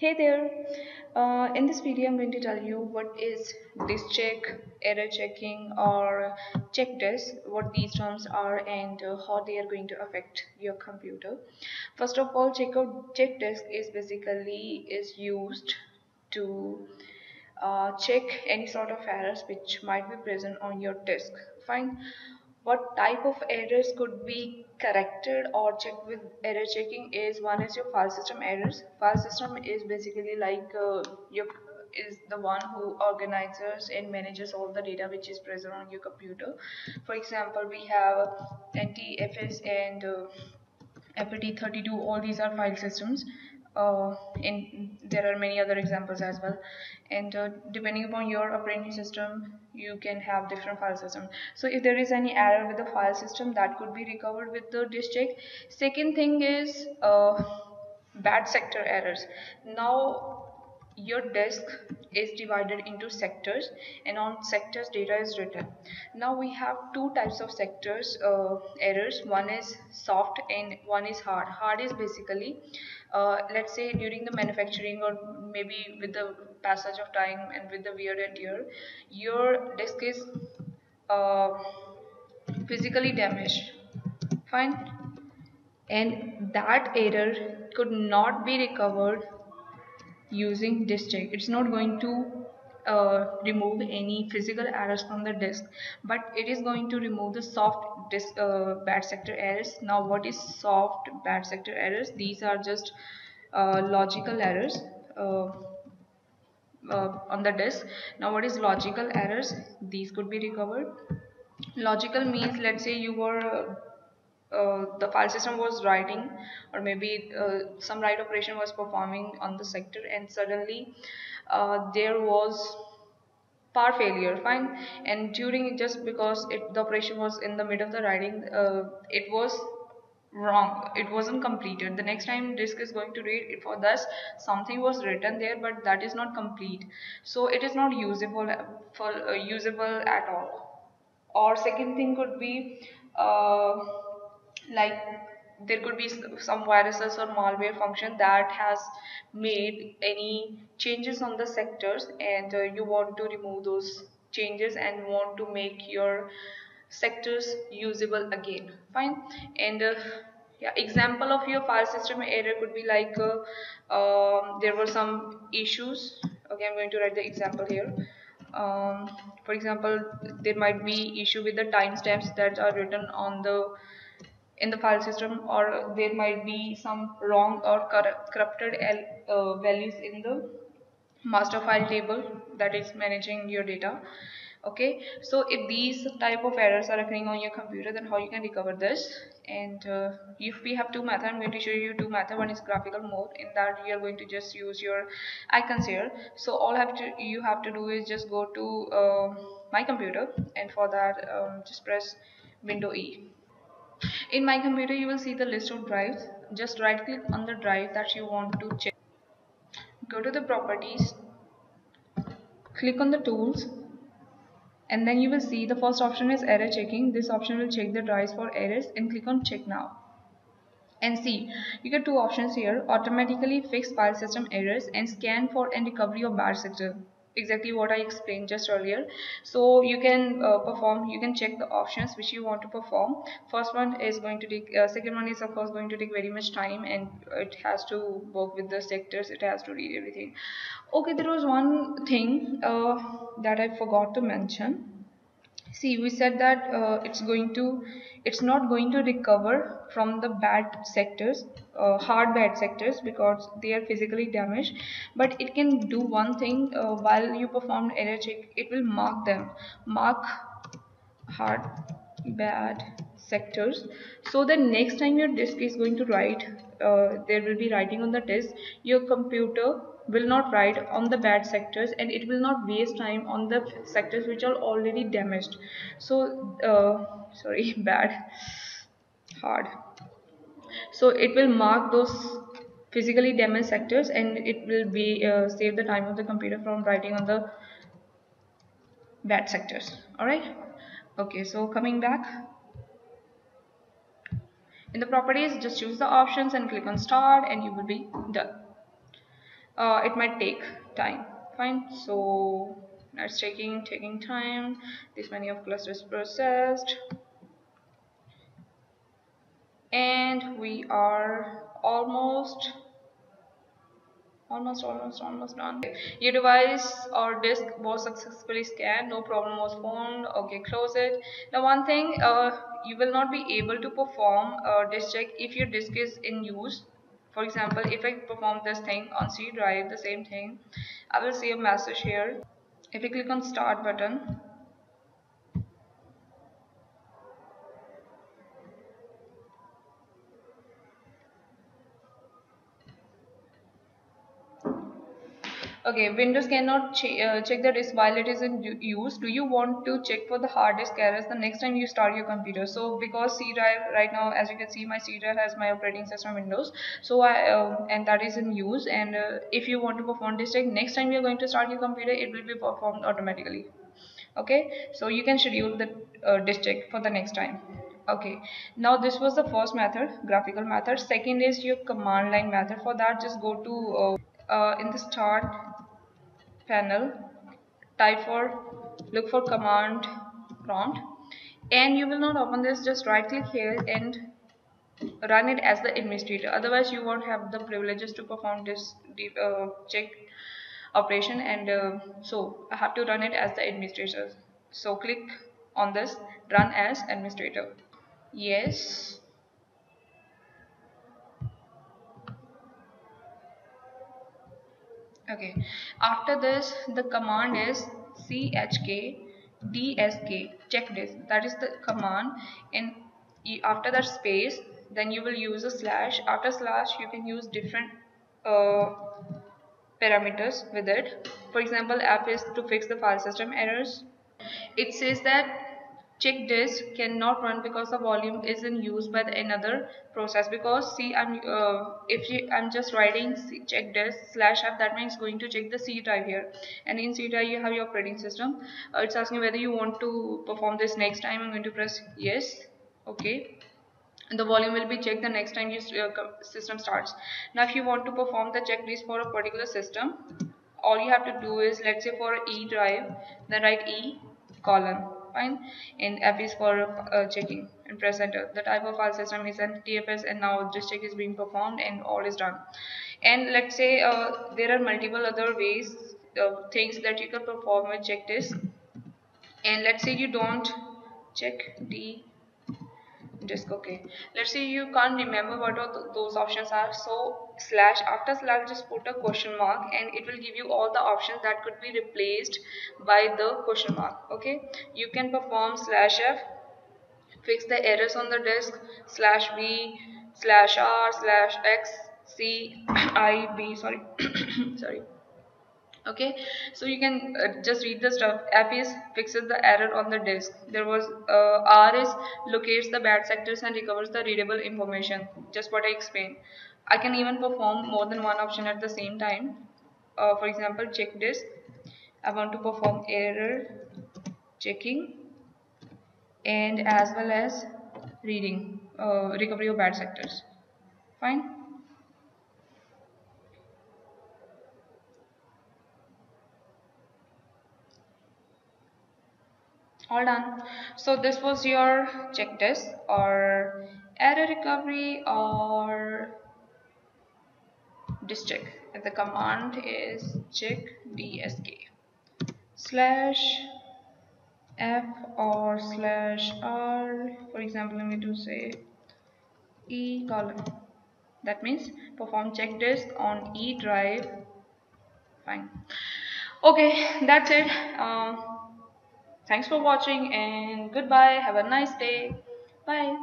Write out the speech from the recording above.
Hey there, uh, in this video I'm going to tell you what is disk check, error checking or check disk, what these terms are and uh, how they are going to affect your computer. First of all check out check disk is basically is used to uh, check any sort of errors which might be present on your disk. Fine what type of errors could be corrected or checked with error checking is one is your file system errors. File system is basically like uh, your is the one who organizes and manages all the data which is present on your computer. For example we have NTFS and uh, FAT32 all these are file systems uh, there are many other examples as well. And uh, depending upon your operating system you can have different file system. So if there is any error with the file system that could be recovered with the disk check. Second thing is uh, bad sector errors. Now your disk is divided into sectors and on sectors data is written. Now we have two types of sectors uh, errors. One is soft and one is hard. Hard is basically uh, let's say during the manufacturing or maybe with the passage of time and with the wear and tear your disk is uh, physically damaged. Fine. And that error could not be recovered using disk check. It's not going to uh, remove any physical errors from the disk but it is going to remove the soft disk uh, bad sector errors. Now what is soft bad sector errors? These are just uh, logical errors uh, uh, on the disk now what is logical errors? These could be recovered. Logical means let's say you were uh, the file system was writing or maybe uh, some write operation was performing on the sector and suddenly uh, there was power failure. Fine. And during just because it, the operation was in the middle of the writing uh, it was wrong. It wasn't completed. The next time disk is going to read it for this something was written there but that is not complete. So it is not usable for uh, usable at all. Or second thing could be like there could be some viruses or malware function that has made any changes on the sectors and uh, you want to remove those changes and want to make your sectors usable again. Fine? And uh, yeah example of your file system error could be like uh, um, there were some issues. Okay i'm going to write the example here. Um, for example there might be issue with the timestamps that are written on the in the file system or there might be some wrong or corrupted uh, values in the master file table that is managing your data. Okay? So if these type of errors are occurring on your computer then how you can recover this? And uh, if we have two methods i'm going to show you two methods. One is graphical mode in that you are going to just use your icons here. So all have to you have to do is just go to uh, my computer and for that um, just press window e in my computer you will see the list of drives. Just right click on the drive that you want to check. Go to the properties. Click on the tools. And then you will see the first option is error checking. This option will check the drives for errors and click on check now. And see you get two options here. Automatically fix file system errors and scan for and recovery of bad sector exactly what I explained just earlier. So you can uh, perform you can check the options which you want to perform. First one is going to take uh, second one is of course going to take very much time and it has to work with the sectors it has to read everything. Okay there was one thing uh, that I forgot to mention see we said that uh, it's going to it's not going to recover from the bad sectors uh, hard bad sectors because they are physically damaged. But it can do one thing uh, while you perform error check it will mark them. Mark hard bad sectors. So the next time your disk is going to write uh, there will be writing on the disk your computer will not write on the bad sectors and it will not waste time on the sectors which are already damaged. So uh, sorry bad hard. So it will mark those physically damaged sectors and it will be uh, save the time of the computer from writing on the bad sectors. Alright? Okay so coming back. In the properties just choose the options and click on start and you will be done uh, it might take time. Fine. So that's taking taking time. This many of clusters processed. And we are almost almost almost almost done. Your device or disk was successfully scanned. No problem was found. Okay close it. Now one thing uh, you will not be able to perform a disk check if your disk is in use for example if I perform this thing on C drive the same thing I will see a message here. If you click on start button okay windows cannot ch uh, check the disk while it is in use. Do you want to check for the hard disk errors the next time you start your computer? So because c drive right now as you can see my c drive has my operating system windows. So i uh, and that is in use. And uh, if you want to perform disk check next time you're going to start your computer it will be performed automatically. Okay? So you can schedule the uh, disk check for the next time. Okay. Now this was the first method graphical method. Second is your command line method. For that just go to uh, uh, in the start panel type for look for command prompt. And you will not open this just right click here and run it as the administrator. Otherwise you won't have the privileges to perform this uh, check operation. And uh, so I have to run it as the administrator. So click on this run as administrator. Yes okay. After this the command is chk dsk check this. That is the command. And after that space then you will use a slash. After slash you can use different uh, parameters with it. For example app is to fix the file system errors. It says that check disk cannot run because the volume is in use by another process because see I'm uh, if you, I'm just writing C, check disk slash f that means going to check the C drive here. And in C drive you have your operating system. Uh, it's asking whether you want to perform this next time I'm going to press yes. Okay. And the volume will be checked the next time your uh, system starts. Now if you want to perform the check disk for a particular system all you have to do is let's say for E drive then write E colon fine and F is for uh, checking and press enter the type of file system is NTFS and now this check is being performed and all is done. And let's say uh, there are multiple other ways uh, things that you can perform with check disk and let's say you don't check D disk okay. Let's say you can't remember what th those options are so slash after slash just put a question mark and it will give you all the options that could be replaced by the question mark okay. You can perform slash f fix the errors on the disk slash b slash r slash x c i b sorry sorry okay? So you can uh, just read the stuff. F is fixes the error on the disk. There was uh, r is locates the bad sectors and recovers the readable information. Just what i explained. I can even perform more than one option at the same time. Uh, for example check disk. I want to perform error checking and as well as reading uh, recovery of bad sectors. Fine all done so this was your check disk or error recovery or disk check and the command is check dsk slash f or slash r. For example let me do say e column that means perform check disk on e drive. Fine. Okay that's it. Um, Thanks for watching and goodbye. Have a nice day. Bye.